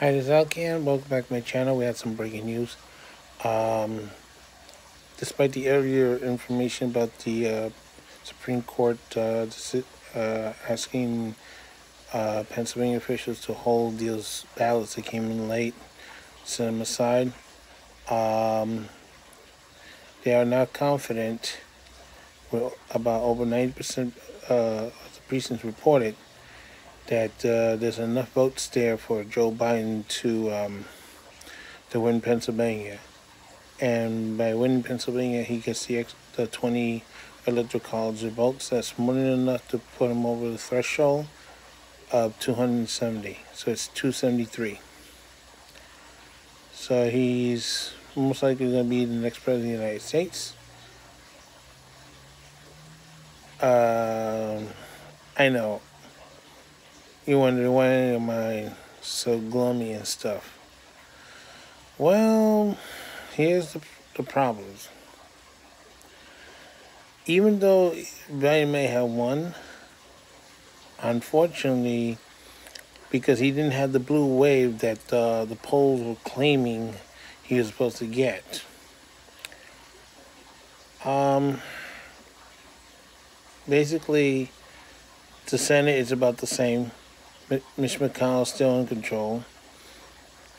Hi, this is Alcan. Welcome back to my channel. We had some breaking news. Um, despite the earlier information about the uh, Supreme Court uh, uh, asking uh, Pennsylvania officials to hold those ballots that came in late, set them aside, um, they are now confident, about over 90% uh, of the precincts reported that uh, there's enough votes there for Joe Biden to um, to win Pennsylvania, and by winning Pennsylvania, he gets the ex- the 20 electoral college votes. That's more than enough to put him over the threshold of 270. So it's 273. So he's most likely going to be the next president of the United States. Um, I know you wonder why am I so gloomy and stuff? Well, here's the, the problems. Even though Biden may have won, unfortunately, because he didn't have the blue wave that uh, the polls were claiming he was supposed to get. Um, basically, the Senate is about the same. Mitch McConnell still in control.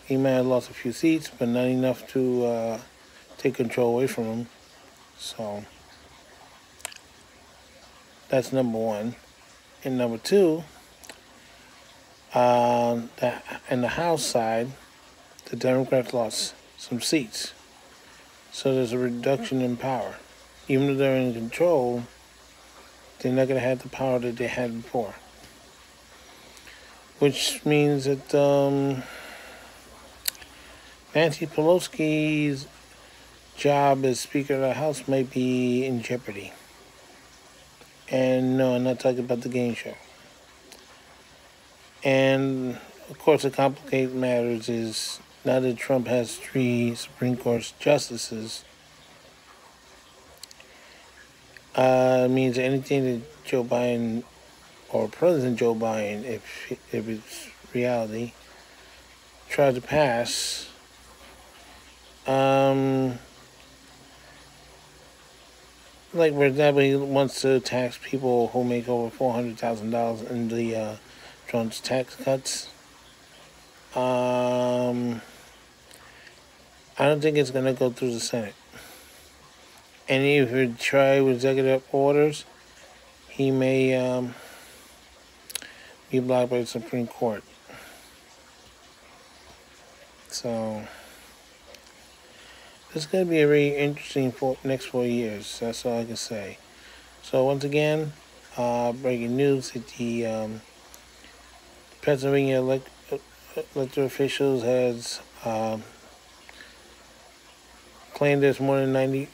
He may have lost a few seats, but not enough to uh, take control away from him. So that's number one. And number two, uh, the, in the House side, the Democrats lost some seats. So there's a reduction in power. Even though they're in control, they're not going to have the power that they had before which means that um, Nancy Pelosi's job as Speaker of the House might be in jeopardy. And no, I'm not talking about the game show. And of course, the complicated matters is now that Trump has three Supreme Court justices, uh, means anything that Joe Biden or President Joe Biden, if if it's reality, tried to pass, um, like for example, he wants to tax people who make over four hundred thousand dollars in the uh, Trump's tax cuts. Um, I don't think it's gonna go through the Senate. And if he try with executive orders, he may. Um, be blocked by the Supreme Court. So it's going to be a very interesting for next four years. That's all I can say. So once again, uh, breaking news that the um, Pennsylvania elect, officials has um, claimed there's more than 90%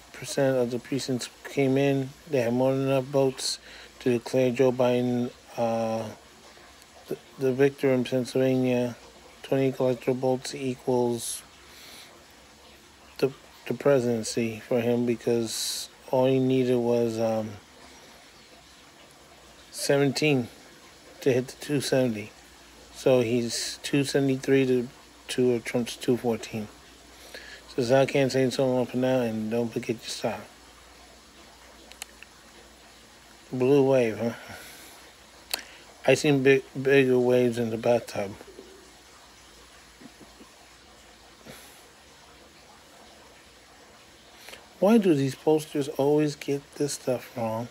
of the precincts came in. They have more than enough votes to declare Joe Biden uh, the victor in Pennsylvania, 20 electoral votes equals the, the presidency for him because all he needed was um, 17 to hit the 270. So he's 273 to, to Trump's 214. So I can't say so long for now, and don't forget your stop. Blue wave, huh? I seen big, bigger waves in the bathtub. Why do these posters always get this stuff wrong?